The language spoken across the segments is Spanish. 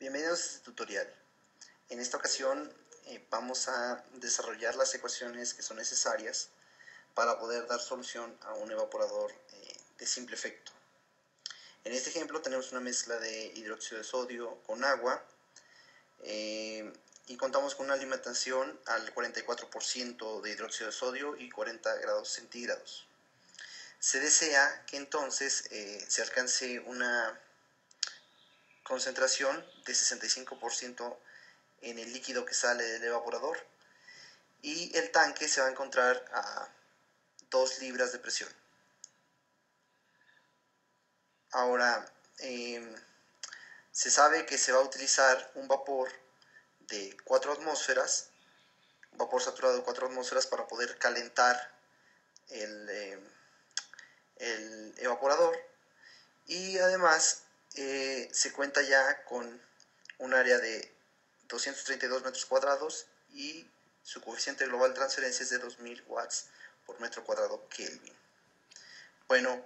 Bienvenidos a este tutorial. En esta ocasión eh, vamos a desarrollar las ecuaciones que son necesarias para poder dar solución a un evaporador eh, de simple efecto. En este ejemplo tenemos una mezcla de hidróxido de sodio con agua eh, y contamos con una alimentación al 44% de hidróxido de sodio y 40 grados centígrados. Se desea que entonces se alcance una concentración de 65% en el líquido que sale del evaporador y el tanque se va a encontrar a 2 libras de presión. Ahora, em, se sabe que se va a utilizar un vapor de 4 atmósferas, un vapor saturado de 4 atmósferas para poder calentar el, em, el evaporador y además eh, se cuenta ya con un área de 232 metros cuadrados y su coeficiente global de transferencia es de 2000 watts por metro cuadrado Kelvin. Bueno,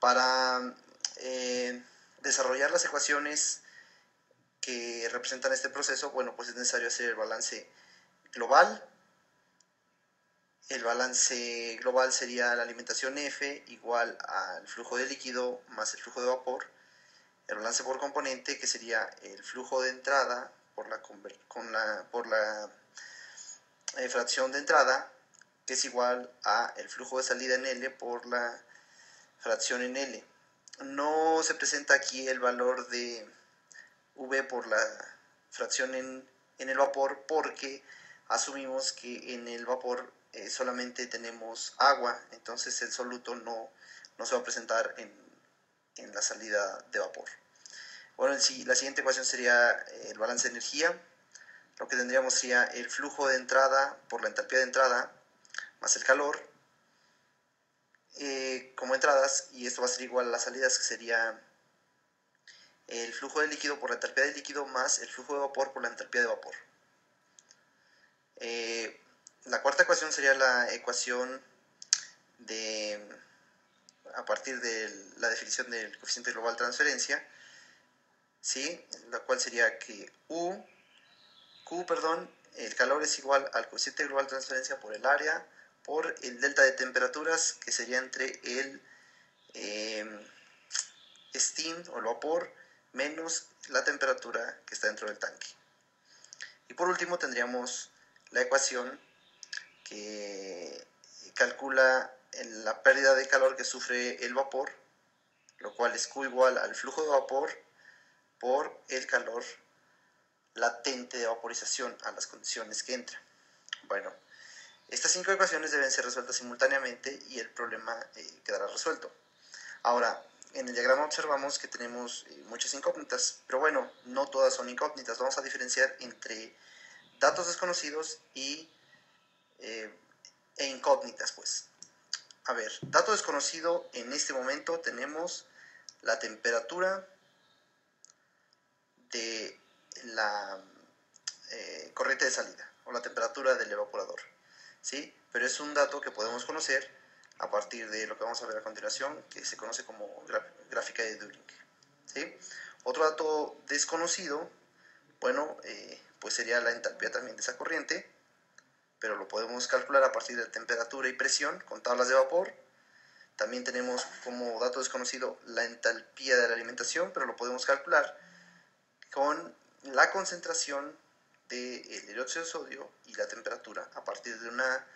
para eh, desarrollar las ecuaciones que representan este proceso, bueno, pues es necesario hacer el balance global. El balance global sería la alimentación F igual al flujo de líquido más el flujo de vapor el balance por componente, que sería el flujo de entrada por la, con la, por la eh, fracción de entrada, que es igual a el flujo de salida en L por la fracción en L. No se presenta aquí el valor de V por la fracción en, el vapor porque asumimos que en el vapor eh, solamente tenemos agua, entonces el soluto no, no se va a presentar en en la salida de vapor. Bueno, la siguiente ecuación sería eh, el balance de energía. Lo que tendríamos sería el flujo de entrada por la entalpía de entrada más el calor eh, como entradas y esto va a ser igual a las salidas que sería el flujo de líquido por la entalpía de líquido más el flujo de vapor por la entalpía de vapor. Eh, la cuarta ecuación sería la ecuación de a partir de la definición del coeficiente global de transferencia, ¿sí? la cual sería que U, Q, perdón, el calor es igual al coeficiente global de transferencia por el área por el delta de temperaturas que sería entre el em, steam o el vapor menos la temperatura que está dentro del tanque. Y por último tendríamos la ecuación que calcula la pérdida de calor que sufre el vapor, lo cual es Q igual al flujo de vapor por el calor latente de vaporización a las condiciones que entra. Bueno, estas cinco ecuaciones deben ser resueltas simultáneamente y el problema eh, quedará resuelto. Ahora, en el diagrama observamos que tenemos eh, muchas incógnitas, pero bueno, no todas son incógnitas. Vamos a diferenciar entre datos desconocidos y, eh, e incógnitas, pues. A ver, dato desconocido, en este momento tenemos la temperatura de la eh, corriente de salida o la temperatura del evaporador. ¿sí? Pero es un dato que podemos conocer a partir de lo que vamos a ver a continuación, que se conoce como gráfica de During. ¿sí? Otro dato desconocido, bueno, eh, pues sería la entalpía también de esa corriente, pero lo podemos calcular a partir de temperatura y presión con tablas de vapor. También tenemos como dato desconocido la entalpía de la alimentación, pero lo podemos calcular con la concentración del hidróxido de sodio y la temperatura a partir de una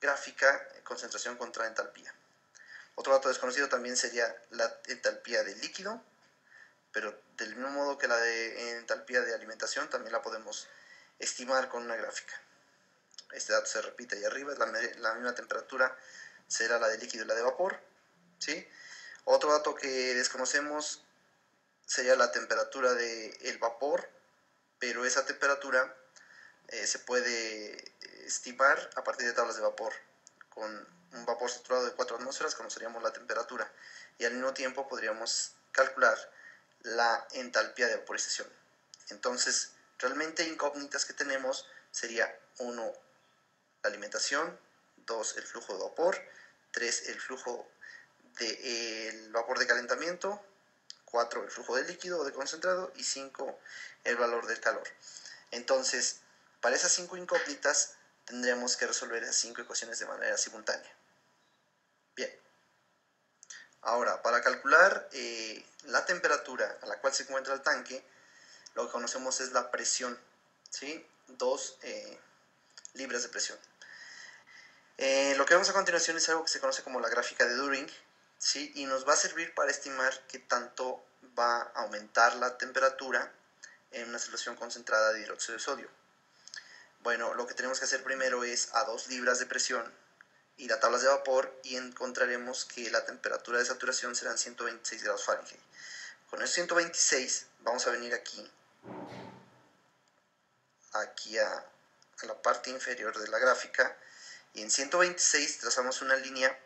gráfica concentración contra entalpía. Otro dato desconocido también sería la entalpía del líquido, pero del mismo modo que la de entalpía de alimentación también la podemos estimar con una gráfica. Este dato se repite ahí arriba, la, la misma temperatura será la de líquido y la de vapor. ¿sí? Otro dato que desconocemos sería la temperatura del vapor, pero esa temperatura eh, se puede eh, estimar a partir de tablas de vapor. Con un vapor saturado de 4 atmósferas conoceríamos la temperatura y al mismo tiempo podríamos calcular la entalpía de vaporización. Entonces, realmente incógnitas que tenemos sería 1 la alimentación, 2 el flujo de vapor, 3 el flujo del vapor de calentamiento, 4 el flujo de líquido o de concentrado y 5 el valor del calor. Entonces, para esas 5 incógnitas tendremos que resolver esas 5 ecuaciones de manera simultánea. Bien. Ahora, para calcular eh, la temperatura a la cual se encuentra el tanque, lo que conocemos es la presión, ¿sí? Dos eh, libras de presión. Eh, lo que vemos a continuación es algo que se conoce como la gráfica de During, ¿sí? Y nos va a servir para estimar qué tanto va a aumentar la temperatura en una solución concentrada de hidróxido de sodio. Bueno, lo que tenemos que hacer primero es a 2 libras de presión ir a tablas de vapor y encontraremos que la temperatura de saturación serán 126 grados Fahrenheit. Con el 126 vamos a venir aquí, aquí a, a la parte inferior de la gráfica y en 126 trazamos una línea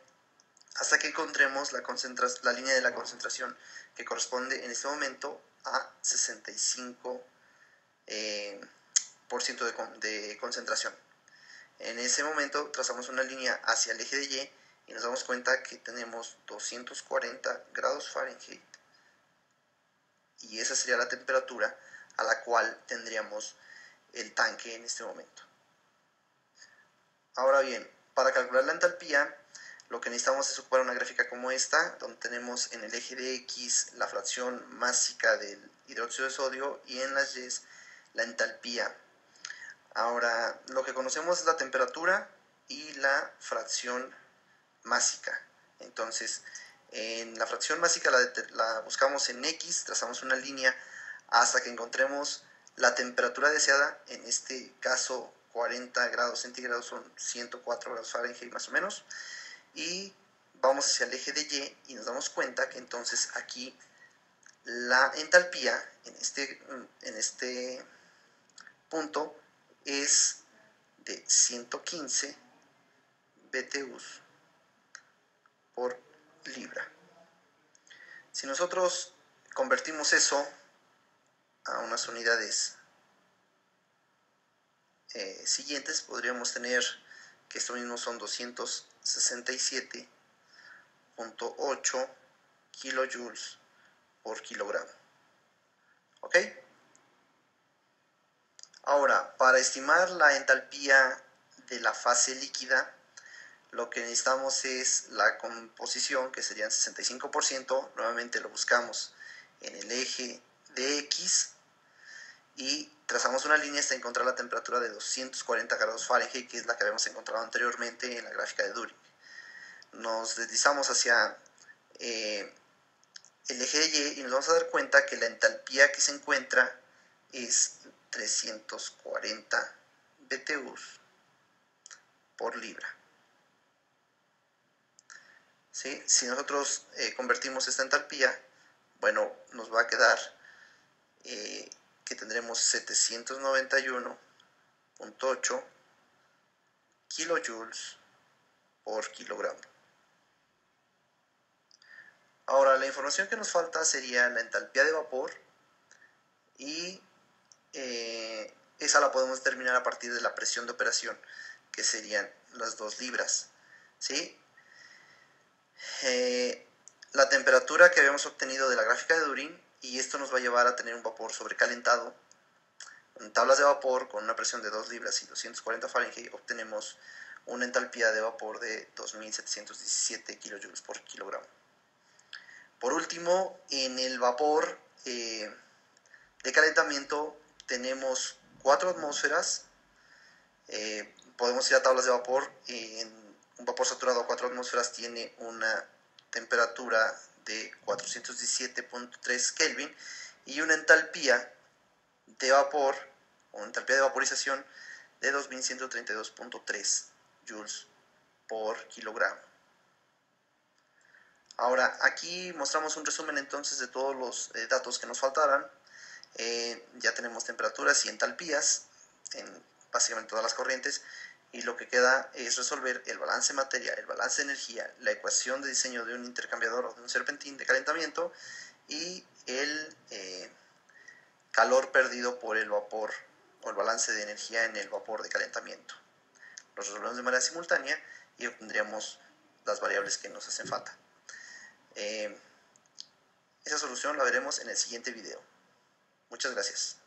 hasta que encontremos la, la línea de la concentración que corresponde en este momento a 65% eh, de, de concentración. En ese momento trazamos una línea hacia el eje de Y y nos damos cuenta que tenemos 240 grados Fahrenheit y esa sería la temperatura a la cual tendríamos el tanque en este momento. Ahora bien, para calcular la entalpía, lo que necesitamos es ocupar una gráfica como esta, donde tenemos en el eje de X la fracción másica del hidróxido de sodio y en las Y la entalpía. Ahora, lo que conocemos es la temperatura y la fracción másica. Entonces, en la fracción másica la, la, buscamos en X, trazamos una línea hasta que encontremos la temperatura deseada, en este caso 40 grados centígrados son 104 grados Fahrenheit más o menos, y vamos hacia el eje de Y y nos damos cuenta que entonces aquí la entalpía en este, en este punto es de 115 BTUs por libra. Si nosotros convertimos eso a unas unidades eh, siguientes, podríamos tener que esto mismo son 267.8 kilojoules por kilogramo. ¿Ok? Ahora, para estimar la entalpía de la fase líquida, lo que necesitamos es la composición, que serían 65%, nuevamente lo buscamos en el eje de X y trazamos una línea hasta encontrar la temperatura de 240 grados Fahrenheit, que es la que habíamos encontrado anteriormente en la gráfica de During. Nos deslizamos hacia eh, el eje de Y y nos vamos a dar cuenta que la entalpía que se encuentra es 340 BTUs por libra. Si nosotros eh, convertimos esta entalpía, bueno, nos va a quedar eh, que tendremos 791.8 kilojoules por kilogramo. Ahora, la información que nos falta sería la entalpía de vapor y eh, esa la podemos determinar a partir de la presión de operación, que serían las dos libras. ¿sí? Eh, la temperatura que habíamos obtenido de la gráfica de Durin y esto nos va a llevar a tener un vapor sobrecalentado. En tablas de vapor con una presión de 2 libras y 240 Fahrenheit obtenemos una entalpía de vapor de 2717 kilojoules por kilogramo. Por último, en el vapor eh, de calentamiento tenemos 4 atmósferas. Eh, podemos ir a tablas de vapor. En un vapor saturado a 4 atmósferas tiene una temperatura de 417.3 Kelvin y una entalpía de vapor o entalpía de vaporización de 2132.3 joules por kilogramo. Ahora, aquí mostramos un resumen entonces de todos los eh, datos que nos faltaran. Eh, ya tenemos temperaturas y entalpías en básicamente todas las corrientes y lo que queda es resolver el balance material, el balance de energía, la ecuación de diseño de un intercambiador o de un serpentín de calentamiento y el eh, calor perdido por el vapor o el balance de energía en el vapor de calentamiento. Los resolvemos de manera simultánea y obtendríamos las variables que nos hacen falta. Eh, Esa solución la veremos en el siguiente video. Muchas gracias.